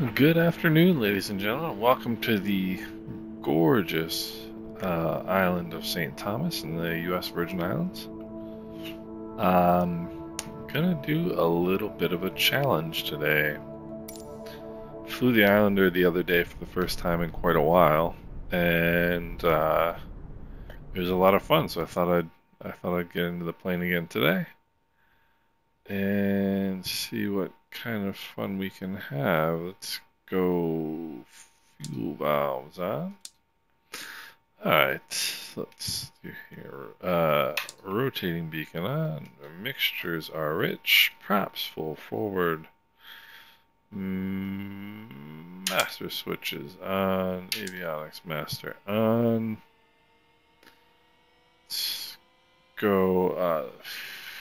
Good afternoon, ladies and gentlemen. Welcome to the gorgeous uh, island of St. Thomas in the U.S. Virgin Islands. Um, I'm gonna do a little bit of a challenge today. Flew the Islander the other day for the first time in quite a while, and uh, it was a lot of fun. So I thought I'd I thought I'd get into the plane again today and see what kind of fun we can have. Let's go fuel valves on. Alright, let's do here. Uh, rotating beacon on. Mixtures are rich. Props full forward. Mm, master switches on. Avionics master on. Let's go. Uh,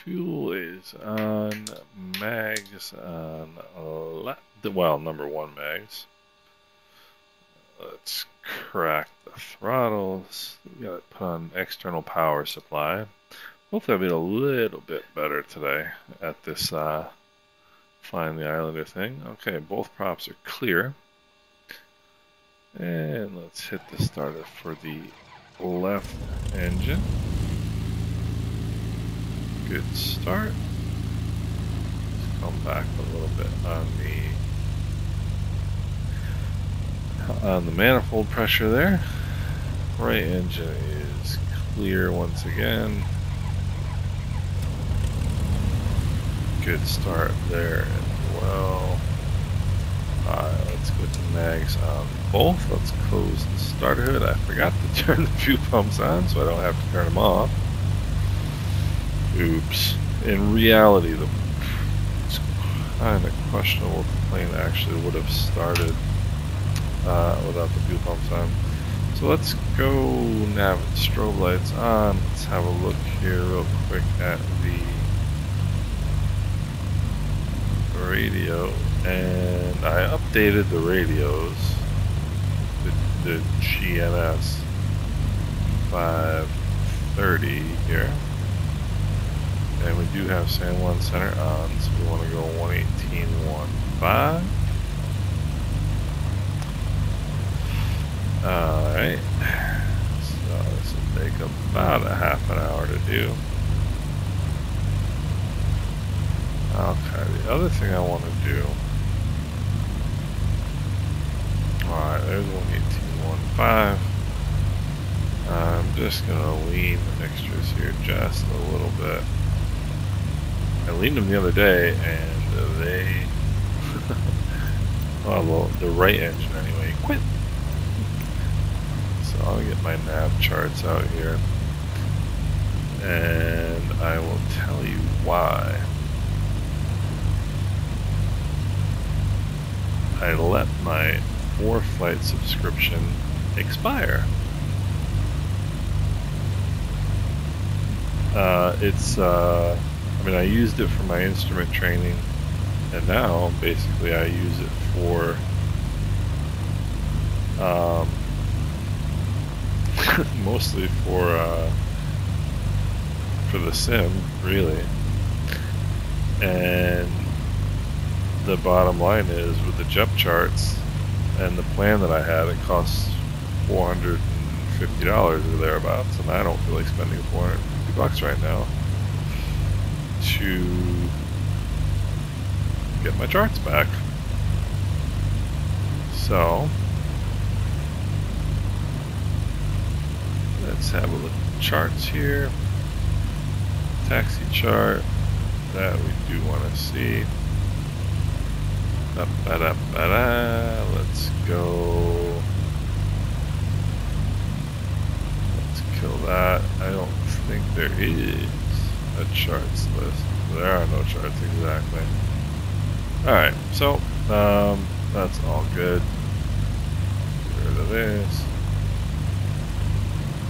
fuel is on. Mags on. Well, number one mags. Let's crack the throttles. We got to put on external power supply. Hopefully I'll be a little bit better today at this uh, find the islander thing. Okay, both props are clear. And let's hit the starter for the left engine. Good start. Let's come back a little bit on the on the manifold pressure there. Right engine is clear once again. Good start there as well. Alright, let's go to mags on both. Let's close the starter hood. I forgot to turn the fuel pumps on, so I don't have to turn them off. Oops. In reality, the it's kind of questionable the plane actually would have started uh, without the fuel pumps on. So let's go nav strobe lights on. Let's have a look here real quick at the radio. And I updated the radios, the, the GNS 530 here. And we do have San Juan Center on, so we want to go 118.15. Alright. So this will take about a half an hour to do. Okay, the other thing I want to do. Alright, there's 118.15. I'm just going to lean the mixtures here just a little bit. I leaned them the other day and they—oh well, the right engine anyway, quit. So I'll get my nav charts out here and I will tell you why. I let my ForeFlight subscription expire. Uh, it's, uh, I mean, I used it for my instrument training, and now basically I use it for um, mostly for uh, for the sim, really. And the bottom line is, with the Jepp charts and the plan that I had, it costs four hundred and fifty dollars or thereabouts, and I don't feel like spending four hundred fifty bucks right now to get my charts back. So Let's have a look at charts here. Taxi chart that we do want to see. -ba -ba -da. Let's go. Let's kill that. I don't think there is a charts list. There are no charts exactly. Alright, so um, that's all good. Get rid of this.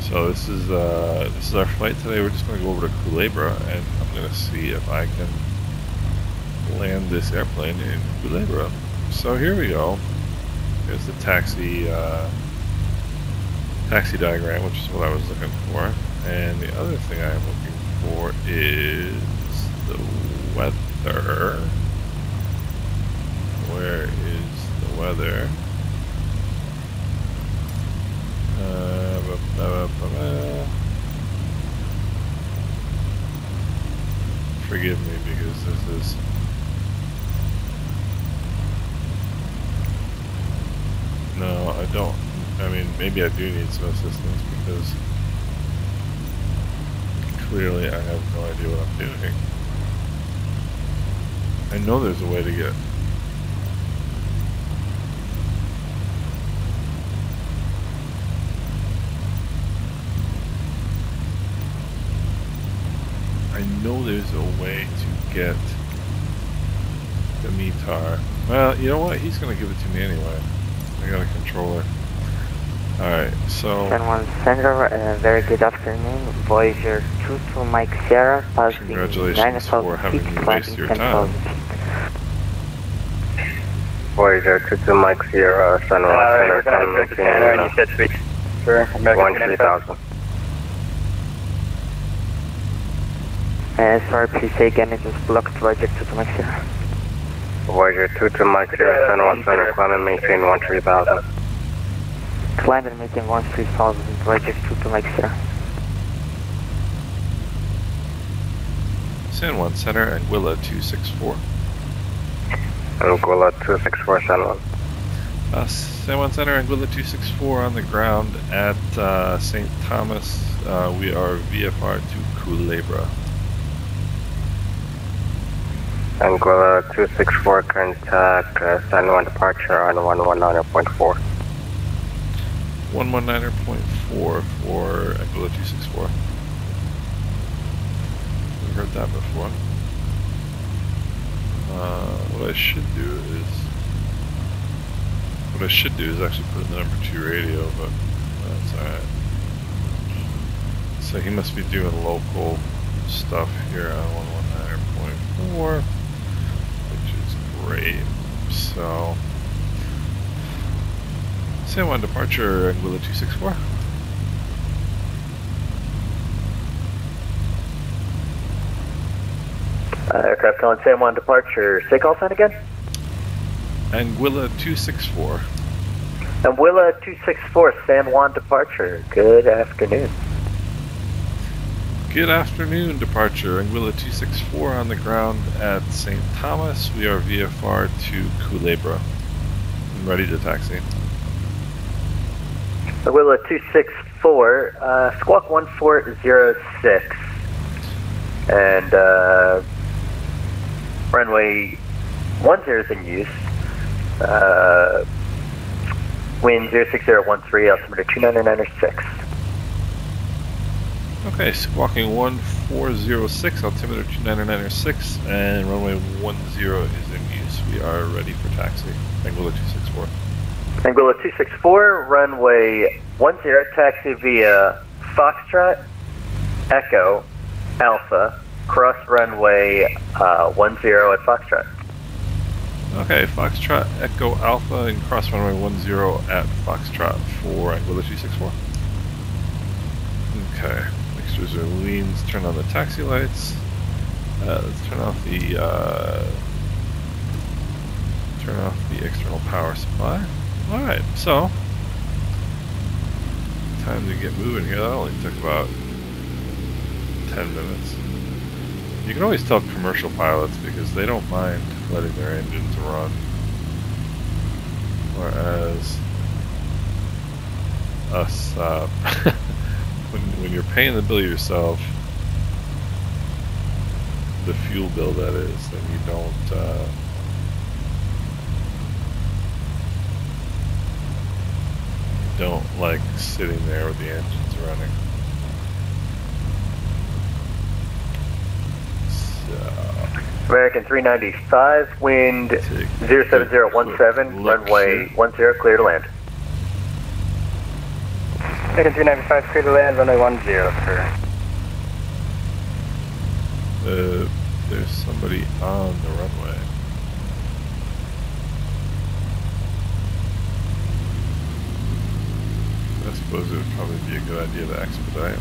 So this is uh, this is our flight today. We're just going to go over to Culebra, and I'm going to see if I can land this airplane in Culebra. So here we go. Here's the taxi uh, taxi diagram, which is what I was looking for. And the other thing I am looking for is the weather. Where is the weather? Uh, Forgive me because this is. No, I don't. I mean, maybe I do need some assistance because clearly I have no idea what I'm doing. I know there's a way to get. I know there's a way to get the METAR. Well, you know what? He's gonna give it to me anyway. I got a controller. Alright, so 1 Sandra, uh, very good afternoon. Voyager 2 to Mike Sierra, passing Congratulations for having feet, me climbing waste your 10,000 time. feet. Voyager 22 Mike Sierra, Sun Rock Uh, Center, you're gonna Sun go to Canada and you said speak for American One Canada. 3000. Uh, sorry, please say again, it was blocked Voyager 2 to Mike Sierra. Voyager 22 Mike Sierra, Sun Rock Center, climb and maintain 3000. Climb and maintain 13,000, Voyager 2 to Mike Sierra. San Juan Center, Anguilla 264. Anguilla 264, Sun Rock. Uh, San Juan Center, Anguilla 264 on the ground at uh, St. Thomas. Uh, we are VFR to Culebra. Anguilla 264, contact uh, San Juan departure on 119.4. 119.4 for Anguilla 264. We've heard that before. Uh, what I should do is. What I should do is actually put in the number 2 radio, but that's alright. So he must be doing local stuff here on 119.4, which is great. So. San Juan departure, Anguilla 264. Uh, aircraft calling San Juan departure. Say call sign again. Anguilla 264. Anguilla 264 San Juan departure. Good afternoon. Good afternoon, departure. Anguilla 264 on the ground at St. Thomas. We are VFR to Culebra. I'm ready to taxi. Willa 264, uh, squawk 1406. And uh, runway 10 is in use. Uh, wind 06013, altimeter 29906. Okay, squawking 1406, altimeter 29906, and runway 10 is in use. We are ready for taxi. Anguilla 264. Anguilla 264, runway 10, taxi via Foxtrot, Echo, Alpha, cross runway uh, 10 at Foxtrot. Okay, Foxtrot Echo Alpha and cross runway 10 at Foxtrot for Anguilla 264. Okay, mixtures are leans, turn on the taxi lights. Uh, let's turn off the uh, turn off the external power supply. Alright, so time to get moving here. That only took about 10 minutes. You can always tell commercial pilots because they don't mind letting their engines run. Whereas us, uh, when, when you're paying the bill yourself, the fuel bill that is, then you don't, uh, you don't like sitting there with the engines running. So, American 395, wind Take 07017, runway 10, clear to land. American 395, clear to land, runway 10, sir. Uh, there's somebody on the runway. I suppose it would probably be a good idea to expedite.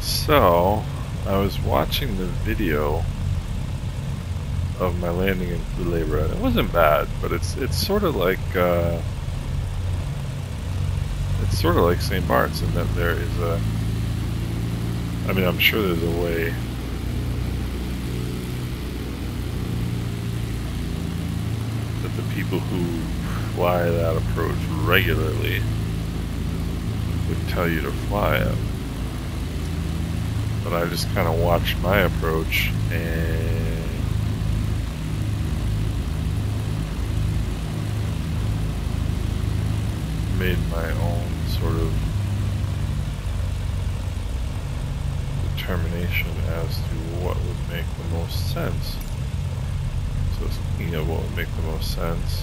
So, I was watching the video of my landing in Culebra. and It wasn't bad, but it's it's sort of like uh, it's sort of like St. Bart's in that there is a. I mean, I'm sure there's a way. That the people who fly that approach regularly would tell you to fly it. But I just kind of watched my approach and made my own sort of determination as to what would make the most sense. So speaking of what would make the most sense,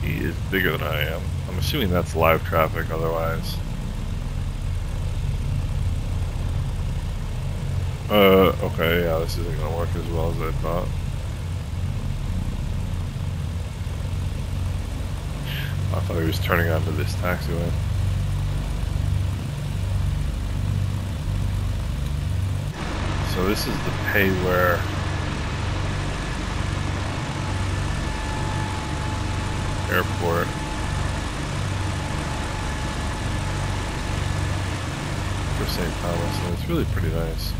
he is bigger than I am. I'm assuming that's live traffic otherwise. Uh, okay, yeah, this isn't gonna work as well as I thought. I thought he was turning onto this taxiway. So this is the pay where airport. For St. Thomas, and it's really pretty nice.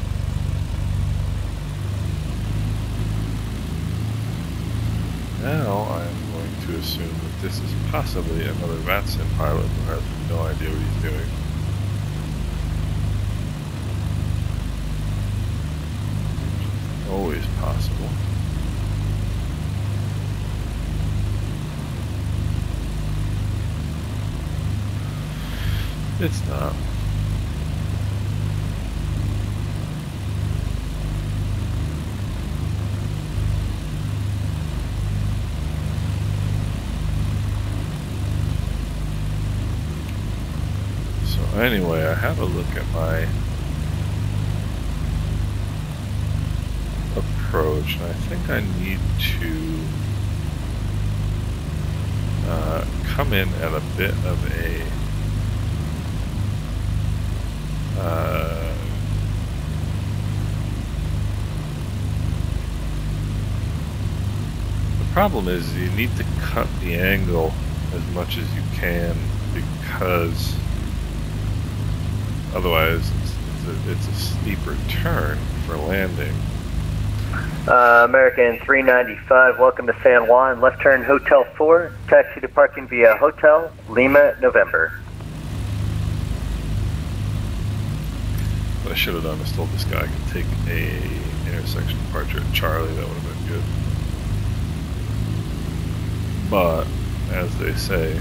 Now I'm going to assume that this is possibly another VATSIM pilot who has no idea what he's doing. Always possible. It's not. So anyway, I have a look at my approach, and I think I need to uh, come in at a bit of a uh, the problem is you need to cut the angle as much as you can because otherwise it's, it's, a, it's a steeper turn for landing. Uh, American 395, welcome to San Juan. Left turn Hotel 4, taxi to parking via Hotel Lima, November. What I should have done is told this guy I could take a intersection departure at Charlie. That would have been good. But as they say,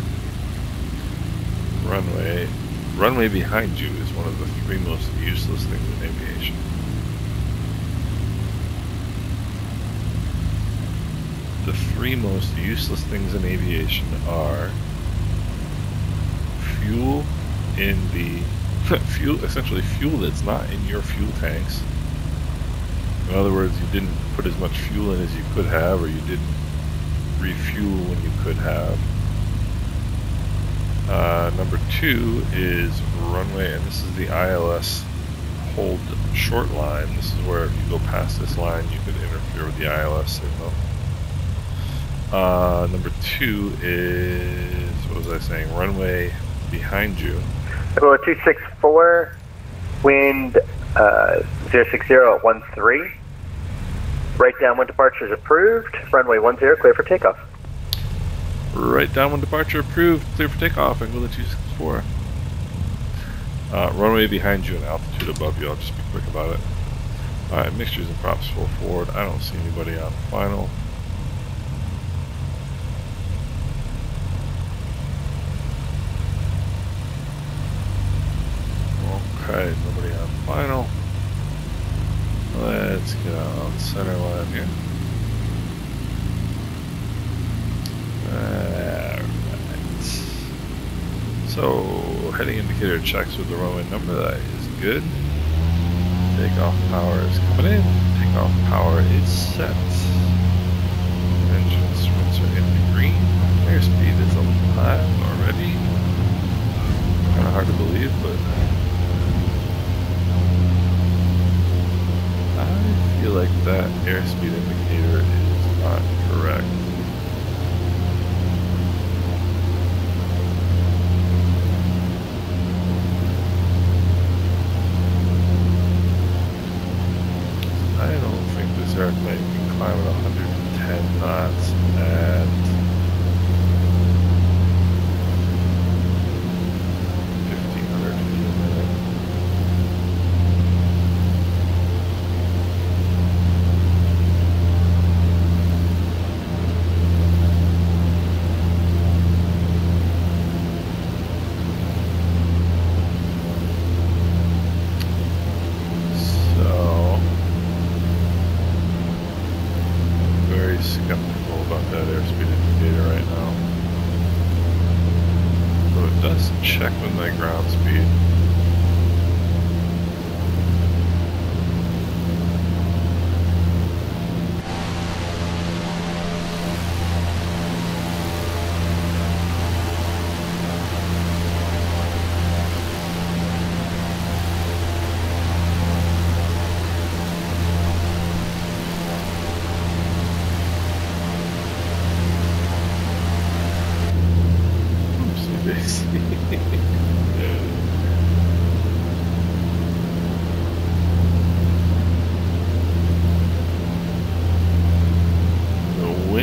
runway runway behind you is one of the three most useless things in aviation. The three most useless things in aviation are fuel in the fuel, essentially fuel that's not in your fuel tanks. In other words, you didn't put as much fuel in as you could have, or you didn't refuel when you could have. Uh, number two is runway, and this is the ILS hold short line. This is where if you go past this line, you could interfere with the ILS signal. Uh, number two is, what was I saying, runway behind you. Go 264, wind uh, 060 at 13. Right downwind departure is approved. Runway 10, clear for takeoff. Right downwind departure approved, clear for takeoff, Anguilla 264. Uh, runway behind you and altitude above you, I'll just be quick about it. Alright, mixtures and props full forward. I don't see anybody on final. Okay, nobody on final. Let's get on center line here. Alright. So, heading indicator checks with the runway number, that is good. Takeoff power is coming in. Takeoff power is set. Engine instruments are in the green. Airspeed is alive already. Kind of hard to believe. but I feel like that airspeed indicator is not correct. I don't think this airplane can climb at 110 knots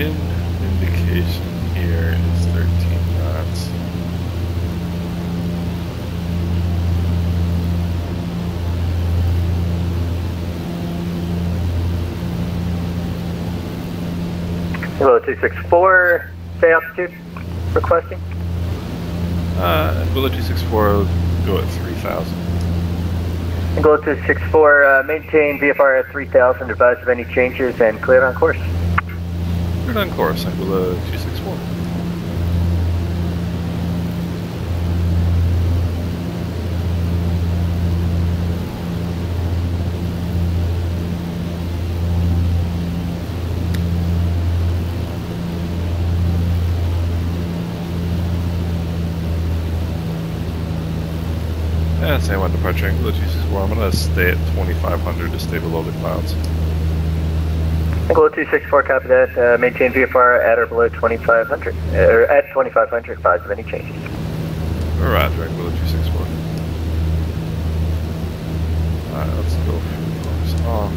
wind indication here is 13 knots. Hello, 264, say altitude requesting. Uh, Willow 264 go at 3,000. Angola 264, uh, maintain VFR at 3000, advise of any changes and clear on course. You're on course, Anguilla 264. Yeah, same on departure Anguilla 264. I'm gonna stay at 2500 to stay below the clouds. Angola 264, copy that. Uh, maintain VFR at or below 2500, uh, or at 2500, advise of any changes. Roger, Anguilla 264. Alright, let's go off.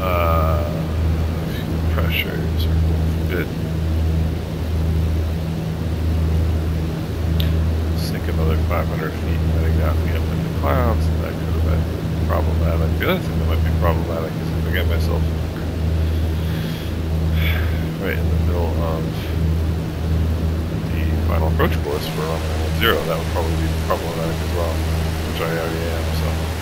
Uh, fuel pressures are good. Sink another 500 feet and it got me up in the clouds. That have been problematic. The other thing that might be problematic is if I get myself right in the middle of the final approach course for zero, that would probably be problematic as well, which I already am, so.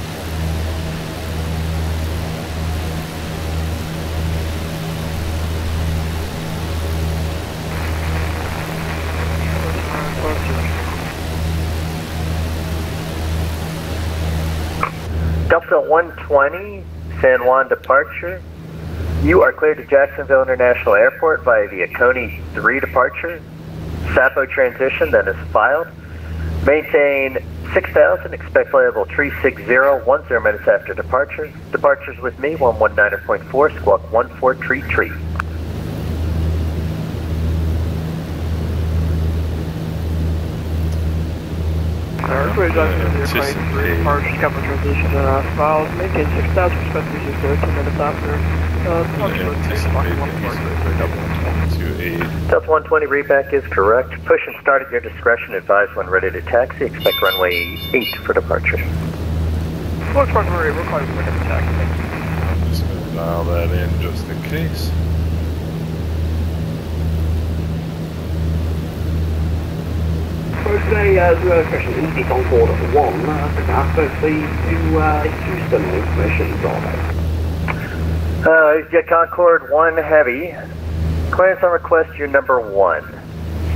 Delta 120, San Juan departure. You are cleared to Jacksonville International Airport via the Oconee 3 departure. SAPO transition that is filed. Maintain 6000, expect level 360, 10 minutes after departure. Departures with me, 119.4, squawk 14 tree tree. Airway Jackson, your flight Anticipate. departure capital transition uh, files, maintain 6,000, expect to use 13 minutes after. Uh, departure with me, squawk Anticipate 14 that tree. he's double to aid. Delta 120 readback is correct. Push and start at your discretion. Advise when ready to taxi. Expect runway 8 for departure. Looks like we're we're quite quick at the taxi. I'm just gonna dial that in just in case. Firstly, uh, the question is it's on board at one. Uh, firstly, to uh, Houston information Bravo. Uh, Jet Concorde 1 Heavy. Clearance on request, your number 1.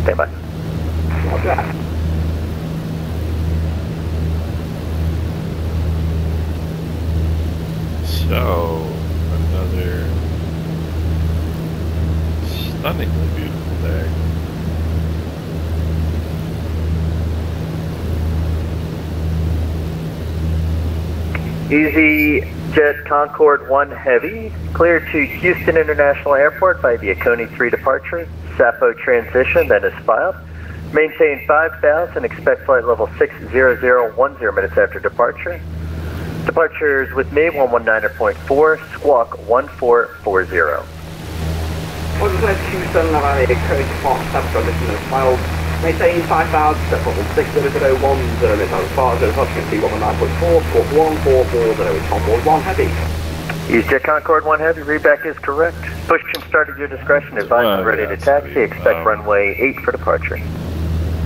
Stand by. Roger. So, another stunningly beautiful day. Easy Jet Concorde 1 Heavy, clear to Houston International Airport by the Oconee 3 departure, Sapo transition, then is filed. Maintain 5000, expect flight level 60010 minutes after departure. Departures with me, 119.4, squawk 1440. What's Houston, Havana, Code Fox, Sub Transition is filed. Maintain 5000, step level 60010 minutes as far as occupancy 119.4, squawk 1440 is onboard 1 heavy. EasyJet Concorde 1 Heavy, readback is correct. Push and start at your discretion, advise Oh, when ready yeah, to taxi, sweet. expect Um, runway 8 for departure.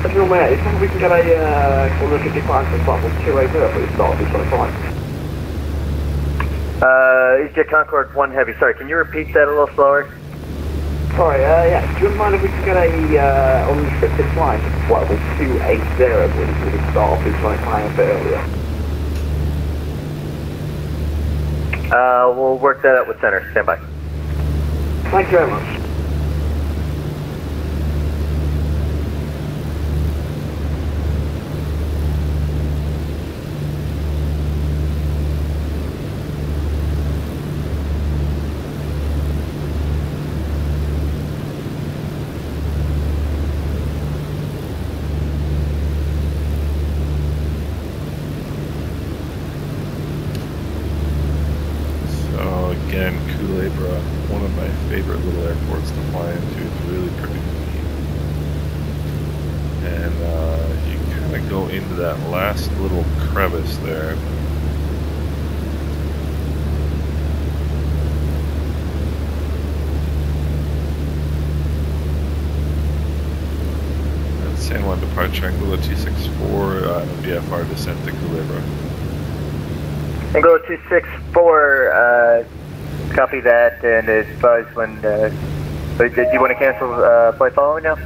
Signal mate, is there we can get a uh, corner 55 to level 280 please, start at 25. Uh, EasyJet Concorde 1 Heavy, sorry, can you repeat that a little slower? Sorry, uh, yeah, do you mind if we can get a uh, unrestricted flight level 280 please, we can start off this flight high a bit earlier. Uh, we'll work that out with center. Stand by. Thank you very much. So again, Culebra, one of my favorite little airports to fly into. It's really pretty neat. And uh, you kind of go into that last little crevice there. And San Juan departure, Anguilla 264, uh, VFR descent to Culebra. Anguilla 264, uh, copy that and advise when, uh, but did you want to cancel uh, flight following now?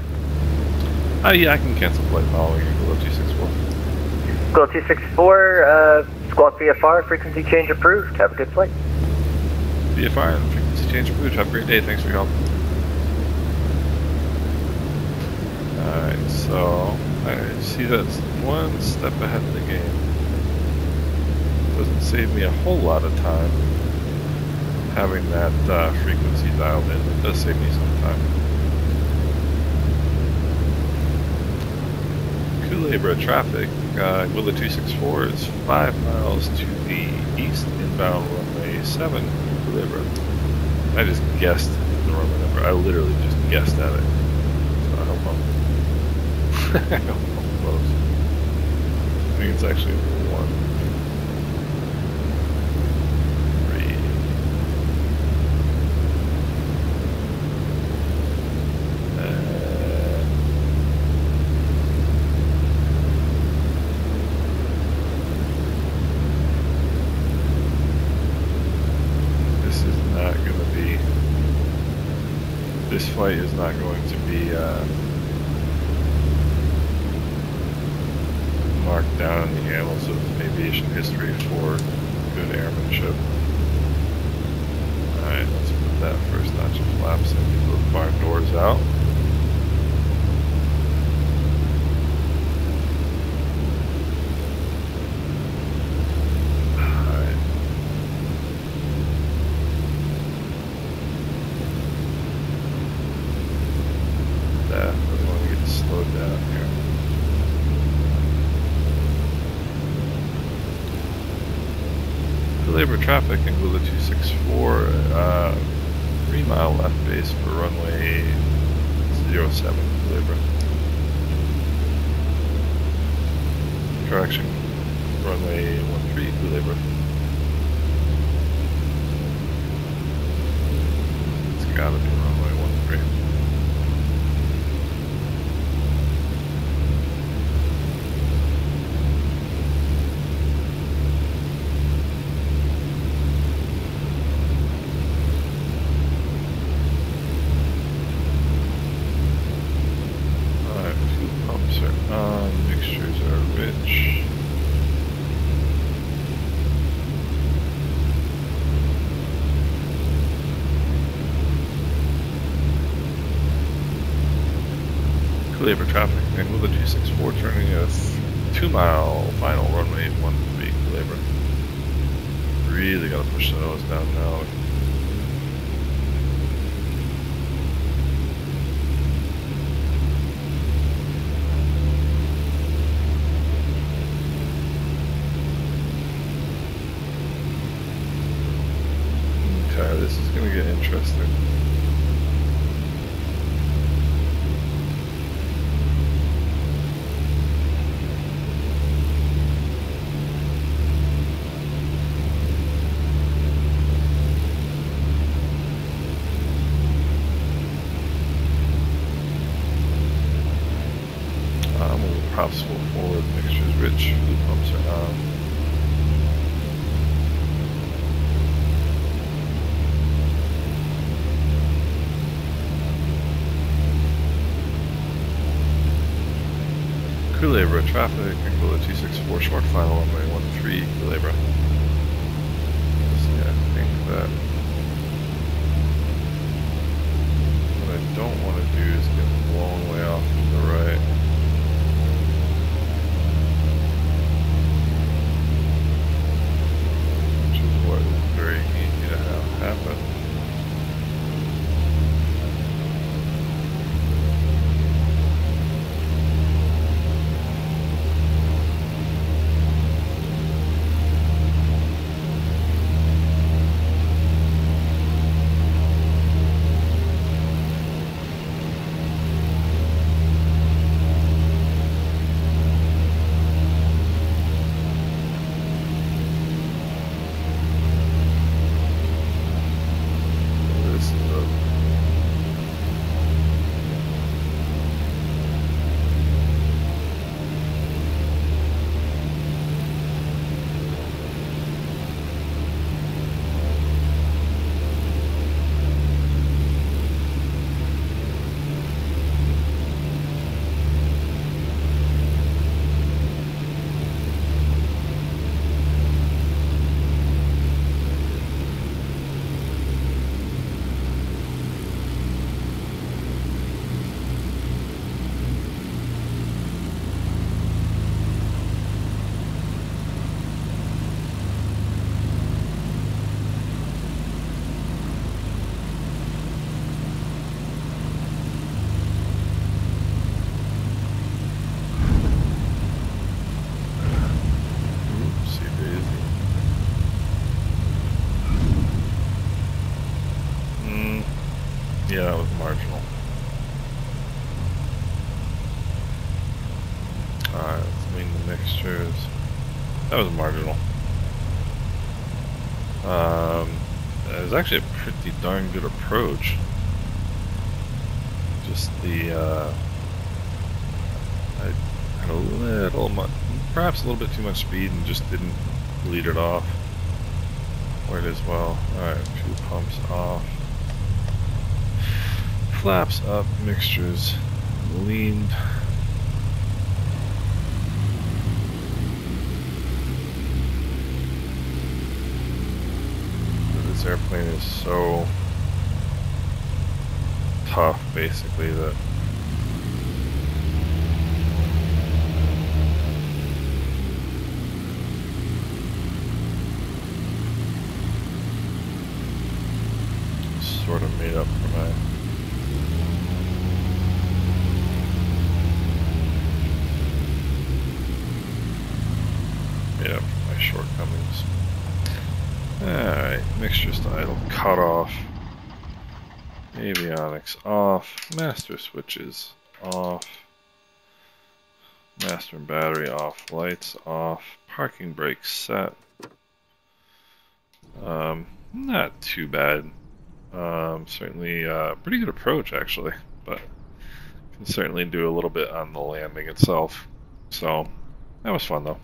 Uh, yeah, I can cancel flight following Anguilla 264. Anguilla 264, uh, squawk VFR, frequency change approved. Have a good flight. VFR and frequency change approved. Have a great day. Thanks for your help. Alright, so I see that's one step ahead of the game. Doesn't save me a whole lot of time having that uh, frequency dialed in. It does save me some time. Culebra traffic, uh, Willa 264 is 5 miles to the east, inbound runway 7, Culebra. I just guessed the runway number. I literally just guessed at it. So I hope I'm, I hope I'm close. I think it's actually 1, 3. Uh, this is not going to be this flight is not going to be uh, marked down in the annals of aviation history for good airmanship. Alright, let's put that first notch of flaps in, get those barn doors out. Alright. Definitely want to get slowed down here. Labor traffic in Gula 264, uh, 3 mile left base for runway 07 Labor. Correction, runway 13 Labor. It's gotta be runway 13. Alright, fuel pumps are on, mixtures are rich. Clear traffic, with the G64 turning a 2 mile final runway 13 labor. really gotta push the nose down now. Okay, this is gonna get interesting. Um, props full forward, mixtures rich, blue pumps are on. Culebra traffic, Angola 264 short final runway 13 Culebra. Yeah, I think that what I don't want to do is get That was marginal. Um, it was actually a pretty darn good approach. Just the, uh, I had a little perhaps a little bit too much speed and just didn't lead it off quite as well. Alright, two pumps off. Flaps up, mixtures leaned. Airplane is so tough, basically, that sort of made up for my made up for my shortcomings. Alright, mixtures to idle cut off. Off. Master switches off. Master and battery off. Lights off. Parking brake set. Um, not too bad. Um, certainly uh, pretty good approach actually, but can certainly do a little bit on the landing itself. So that was fun though.